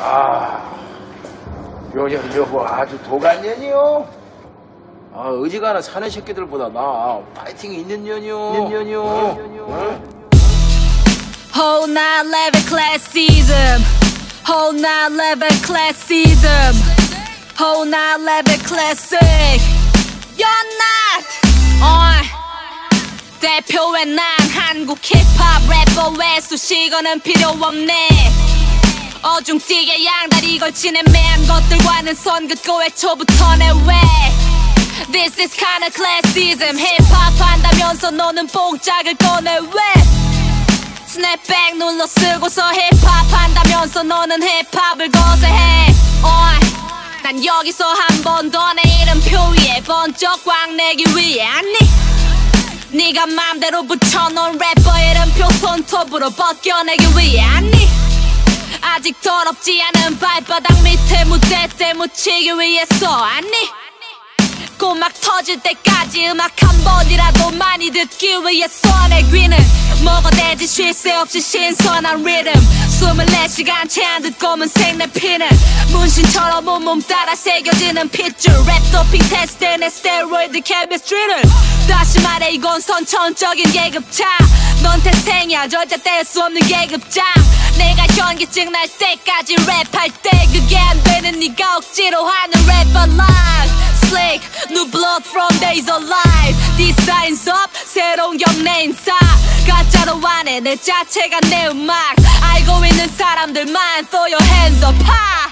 아, 요년 여보 아주 도간년이요. 아, 어지간한 사내 새끼들보다 나 파이팅이 있는 년이요. 있는 년이요. 응? Whole nine level classism. Whole nine level classism. Whole nine level classic. You're not. on. 대표의 난 한국 힙합 래퍼 왜 수식어는 필요 없네. 어중뛰게 양다리 걸친 애매한 것들과는 선 긋고 애초부터 내 왜. This is kinda classism. 힙합 한다면서 너는 뽕짝을 꺼내 왜? 스냅백 눌러 쓰고서 힙합 한다면서 너는 힙합을 거세해 어이, 난 여기서 한 번 더 내 이름표 위에 번쩍 광내기 위해 아니 네가 맘대로 붙여놓은 래퍼 이름표 손톱으로 벗겨내기 위해 아니 아직 더럽지 않은 발바닥 밑에 무대 때 묻히기 위해서. 아니 고막 터질 때까지 음악 한 번이라도 많이 듣기 위해서. 내 귀는 먹어대지 쉴 새 없이 신선한 리듬 24시간 채 안 듣고만 생내 피는 문신처럼 온몸 따라 새겨지는 핏줄. 랩 도핑 테스트 내 스테로이드 chemistry를. 다시 말해 이건 선천적인 계급차. 넌 태생이야. 절대 뗄 수 없는 계급장 내가 현기증 날 때까지 랩할 때 그게 안 되는 네가 억지로 하는 래퍼 life slick new blood from days of life designs up 새로운 경내 인사 가짜로 안해 내 자체가 내 음악 알고 있는 사람들만 throw your hands up high